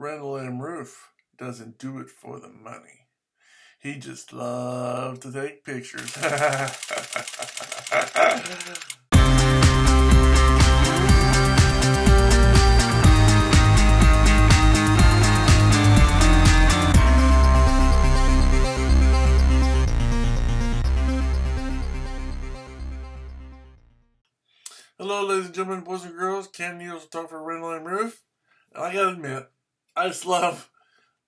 Randall M. Rueff doesn't do it for the money. He just loves to take pictures. Hello, ladies and gentlemen, boys and girls. Needles talk for Randall M. Rueff. I gotta admit, I just love,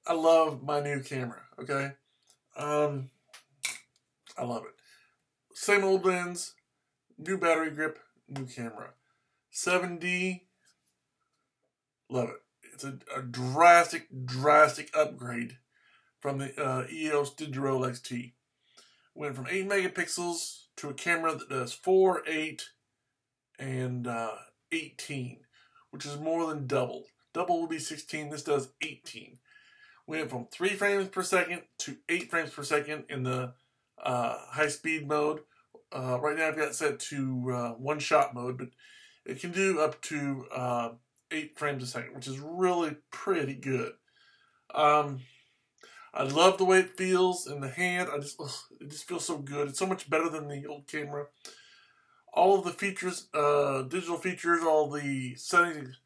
I love my new camera. Okay, um, I love it. Same old lens, new battery grip, new camera. 7D, love it. It's a, a drastic, drastic upgrade from the uh, EOS Digital Rebel XT. Went from 8 megapixels to a camera that does 4, 8, and uh, 18, which is more than double. Double would be 16, this does 18. We Went from 3 frames per second to 8 frames per second in the uh, high speed mode. Uh, right now I've got it set to uh, one shot mode, but it can do up to uh, 8 frames a second, which is really pretty good. Um, I love the way it feels in the hand. I just ugh, it just feels so good. It's so much better than the old camera all of the features, uh, digital features, all the settings,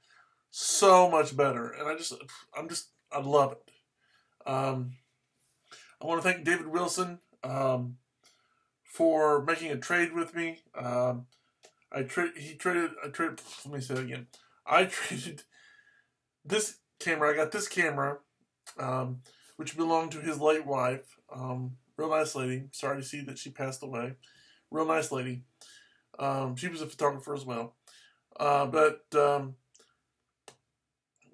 so much better. And I just, I'm just, I love it. Um, I want to thank David Wilson um, for making a trade with me. Um, I trade, he traded, I traded, let me say it again. I traded this camera, I got this camera, um, which belonged to his late wife. Um, real nice lady. Sorry to see that she passed away. Real nice lady. Um, she was a photographer as well. Uh, but um,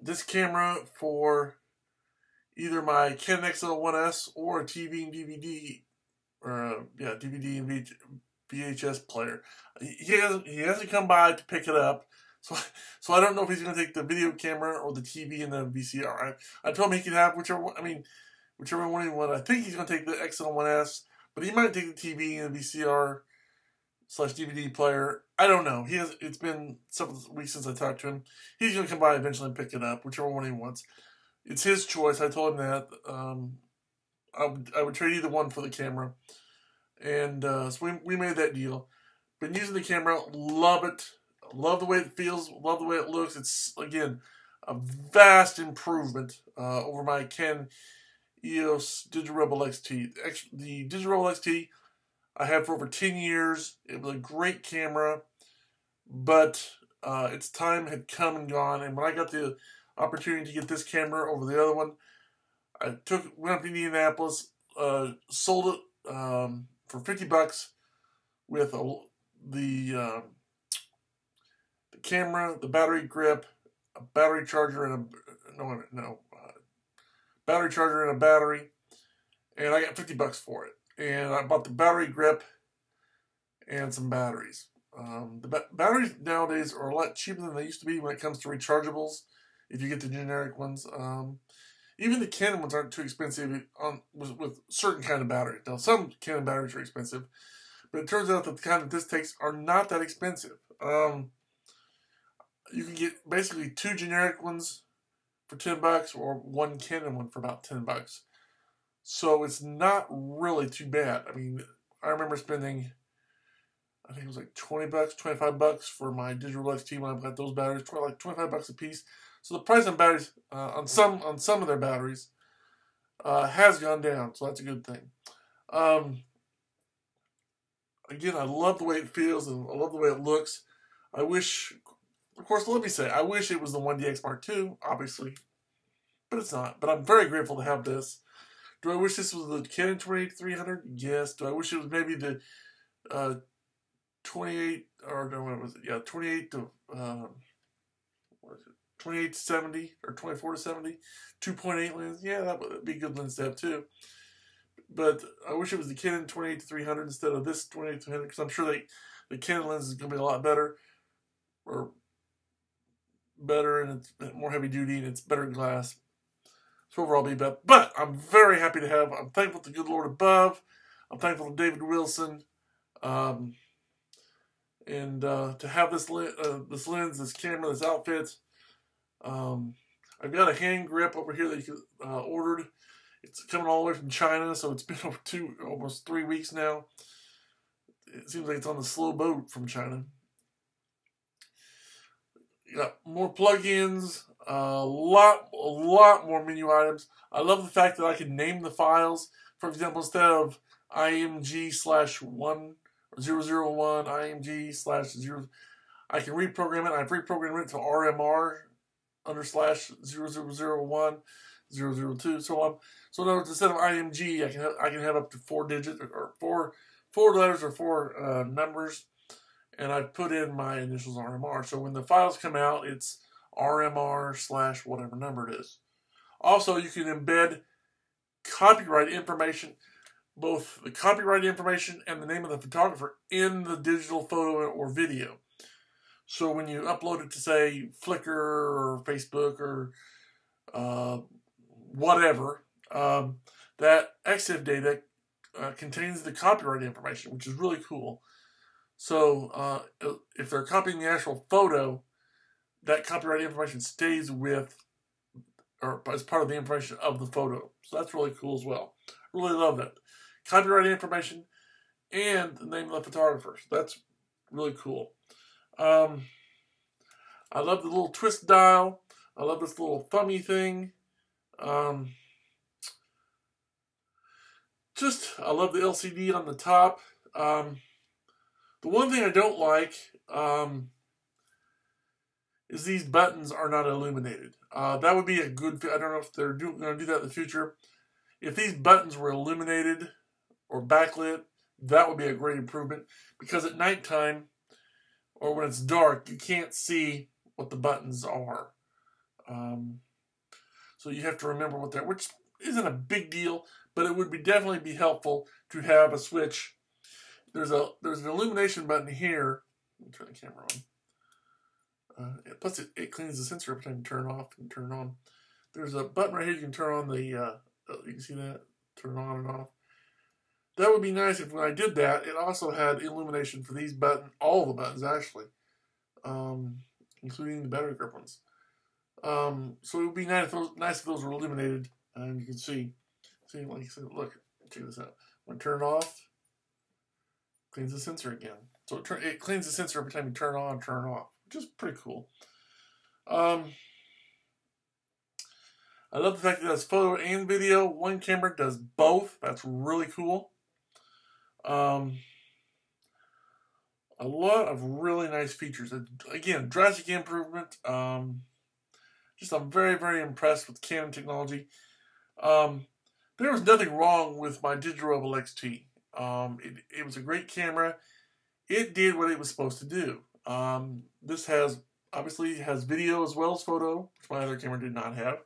this camera for either my Canon XL1S or a TV and DVD, or uh, yeah, DVD and VHS player. He hasn't he hasn't come by to pick it up, so so I don't know if he's going to take the video camera or the TV and the VCR. I, I told him he could have whichever. I mean, whichever one he wants. I think he's going to take the XL1S, but he might take the TV and the VCR slash DVD player. I don't know. He has. It's been several weeks since I talked to him. He's gonna come by eventually and pick it up, whichever one he wants. It's his choice. I told him that. Um, I would I would trade either one for the camera, and uh, so we we made that deal. Been using the camera, love it. Love the way it feels. Love the way it looks. It's again a vast improvement uh, over my Canon EOS Digirebel XT. The Digirebel XT I had for over 10 years. It was a great camera, but uh, its time had come and gone. And when I got the opportunity to get this camera over the other one, I took went up to Indianapolis, uh, sold it um, for 50 bucks with a, the uh, the camera, the battery grip, a battery charger, and a no no uh, battery charger and a battery, and I got 50 bucks for it and I bought the battery grip and some batteries. Um, the ba batteries nowadays are a lot cheaper than they used to be when it comes to rechargeables. If you get the generic ones, um, even the Canon ones aren't too expensive on with, with certain kind of batteries. Now, some Canon batteries are expensive, but it turns out that the kind that this takes are not that expensive. Um, you can get basically two generic ones for ten bucks, or one Canon one for about ten bucks. So it's not really too bad. I mean, I remember spending, I think it was like 20 bucks, 25 bucks for my digital XT when I got those batteries, like 25 bucks a piece. So the price on batteries, uh, on some on some of their batteries, uh, has gone down. So that's a good thing. Um, again, I love the way it feels and I love the way it looks. I wish, of course, let me say, I wish it was the 1DX Mark II, obviously, but it's not. But I'm very grateful to have this. Do I wish this was the Canon 28300? Yes. Do I wish it was maybe the uh, 28 or no, what was it? Yeah, 28 to um, what is it? 28 to 70 or 24 to 70, 2.8 lens. Yeah, that would be a good lens to have too. But I wish it was the Canon 28 to 300 instead of this 28 to 300 because I'm sure they, the Canon lens is going to be a lot better or better and it's more heavy duty and it's better glass. So overall, be better. But I'm very happy to have. I'm thankful to the good Lord above. I'm thankful to David Wilson, um, and uh, to have this uh, this lens, this camera, this outfit. Um, I've got a hand grip over here that you uh, ordered. It's coming all the way from China, so it's been over two, almost three weeks now. It seems like it's on the slow boat from China. Got more plugins, a lot, a lot more menu items. I love the fact that I can name the files. For example, instead of img slash one zero zero one img slash zero, I can reprogram it. I've reprogrammed it to RMR under slash zero zero zero one zero zero two so on. So in other words, instead of img, I can have, I can have up to four digits or four four letters or four uh, numbers, and I put in my initials RMR. So when the files come out, it's RMR slash whatever number it is. Also, you can embed copyright information, both the copyright information and the name of the photographer in the digital photo or video. So when you upload it to say Flickr or Facebook or uh, whatever, um, that EXIF data uh, contains the copyright information, which is really cool. So uh, if they're copying the actual photo, that copyright information stays with or as part of the information of the photo. So that's really cool as well. Really love that. Copyright information and the name of the photographer. So that's really cool. Um, I love the little twist dial. I love this little thummy thing. Um, just, I love the LCD on the top. Um, the one thing I don't like um, is these buttons are not illuminated. Uh, that would be a good, I don't know if they're going to do that in the future. If these buttons were illuminated or backlit, that would be a great improvement because at nighttime or when it's dark, you can't see what the buttons are. Um, so you have to remember what they're, which isn't a big deal, but it would be definitely be helpful to have a switch. There's a there's an illumination button here. Let me turn the camera on. Uh, plus, it, it cleans the sensor every time you turn off and turn on. There's a button right here you can turn on the, uh, uh, you can see that, turn on and off. That would be nice if when I did that, it also had illumination for these buttons, all the buttons actually, um, including the battery grip ones. Um, so it would be nice if those, nice if those were illuminated, and you can see, see, like I said, look, check this out. When turn off, cleans the sensor again. So it, it cleans the sensor every time you turn on, turn off is pretty cool. Um, I love the fact that it does photo and video. One camera does both. That's really cool. Um, a lot of really nice features. Again, drastic improvement. Um, just I'm very, very impressed with Canon technology. Um, there was nothing wrong with my Digital Rebel XT. Um, it, it was a great camera. It did what it was supposed to do. Um, this has obviously has video as well as photo, which my other camera did not have.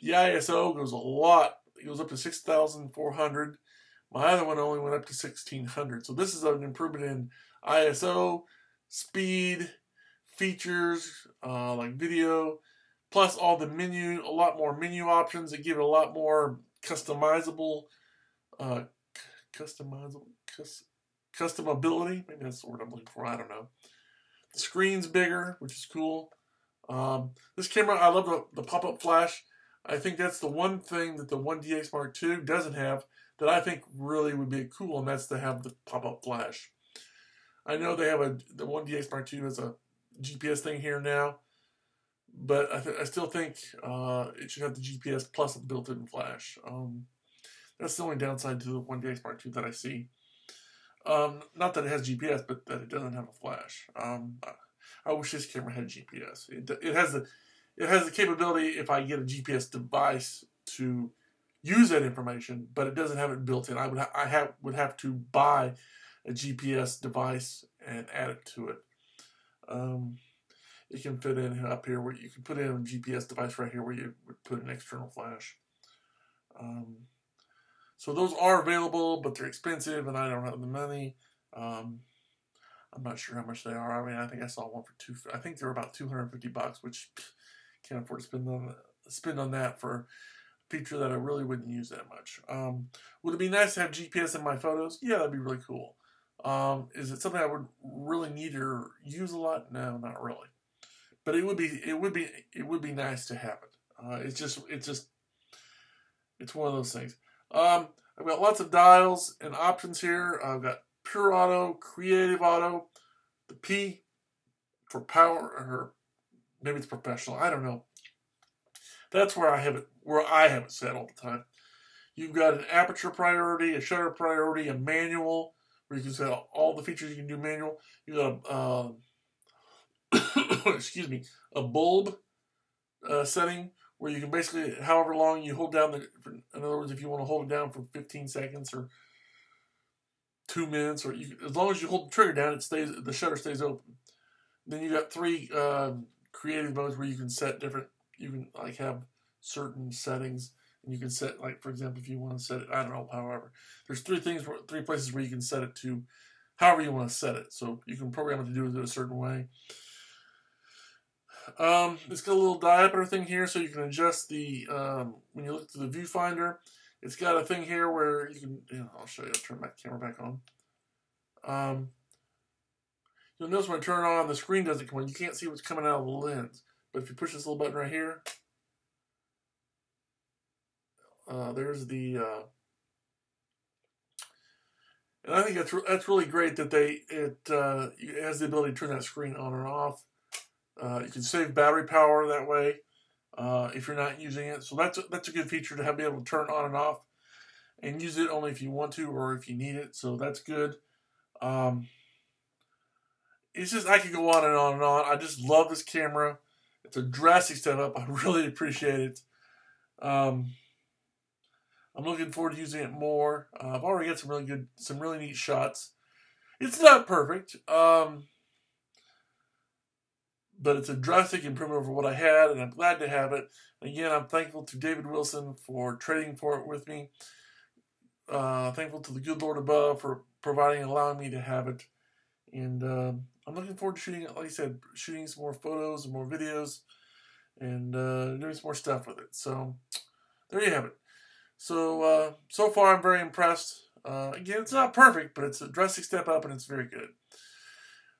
The ISO goes a lot. It goes up to 6,400. My other one only went up to 1,600. So this is an improvement in ISO, speed, features, uh, like video, plus all the menu, a lot more menu options that give it a lot more customizable, uh, customizable, customability. Maybe that's the word I'm looking for. I don't know. The screen's bigger, which is cool. Um, this camera, I love the, the pop-up flash. I think that's the one thing that the 1DX Mark II doesn't have that I think really would be cool, and that's to have the pop-up flash. I know they have a the 1DX Mark II has a GPS thing here now, but I, I still think uh, it should have the GPS plus a built-in flash. Um, that's the only downside to the 1DX Mark II that I see. Um, not that it has GPS, but that it doesn't have a flash. Um, I wish this camera had GPS. It, it has the it has the capability if I get a GPS device to use that information, but it doesn't have it built in. I would ha- I have would have to buy a GPS device and add it to it. Um, it can fit in up here where you can put in a GPS device right here where you would put an external flash. Um, so those are available, but they're expensive, and I don't have the money. Um, I'm not sure how much they are. I mean, I think I saw one for two. I think they're about 250 bucks, which can't afford to spend on spend on that for a feature that I really wouldn't use that much. Um, would it be nice to have GPS in my photos? Yeah, that'd be really cool. Um, is it something I would really need or use a lot? No, not really. But it would be it would be it would be nice to have it. Uh, it's just, it's just, it's one of those things. Um, I've got lots of dials and options here. I've got Pure Auto, Creative Auto, the P for power, or maybe it's professional. I don't know. That's where I have it, where I have it set all the time. You've got an aperture priority, a shutter priority, a manual, where you can set all the features you can do manual. You got a, uh, excuse me, a bulb uh, setting where you can basically, however long you hold down the, in other words, if you want to hold it down for 15 seconds or two minutes, or you, as long as you hold the trigger down, it stays, the shutter stays open. Then you got three uh, creative modes where you can set different, you can like have certain settings and you can set like for example if you want to set it i don't know however. There's three things three places where you can set it to however you want to set it. So you can program it to do it a certain way um, it's got a little diameter thing here so you can adjust the um, when you look to the viewfinder. It's got a thing here where you can you know, i'll show you. I'll turn my camera back on. Um, you'll notice when i turn it on the screen doesn't come on. You can't see what's coming out of the lens. But if you push this little button right here uh, there's the, uh, and I think that's re that's really great that they it uh, has the ability to turn that screen on or off. Uh, you can save battery power that way uh, if you're not using it. So that's a, that's a good feature to have be able to turn on and off, and use it only if you want to or if you need it. So that's good. Um, it's just I could go on and on and on. I just love this camera. It's a drastic step up. I really appreciate it. Um, I'm looking forward to using it more. Uh, I've already got some really good, some really neat shots. It's not perfect, um, but it's a drastic improvement over what I had, and I'm glad to have it. Again, I'm thankful to David Wilson for trading for it with me. Uh, thankful to the good Lord above for providing and allowing me to have it. And uh, I'm looking forward to shooting, like I said, shooting some more photos and more videos and uh, doing some more stuff with it. So there you have it. So, uh, so far I'm very impressed. Uh, again, it's not perfect, but it's a drastic step up and it's very good.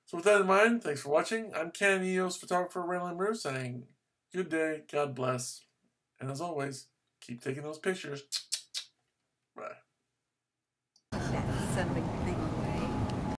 So with that in mind, thanks for watching. I'm Canon EOS photographer Randall Rueff saying good day, God bless, and as always, keep taking those pictures. Bye.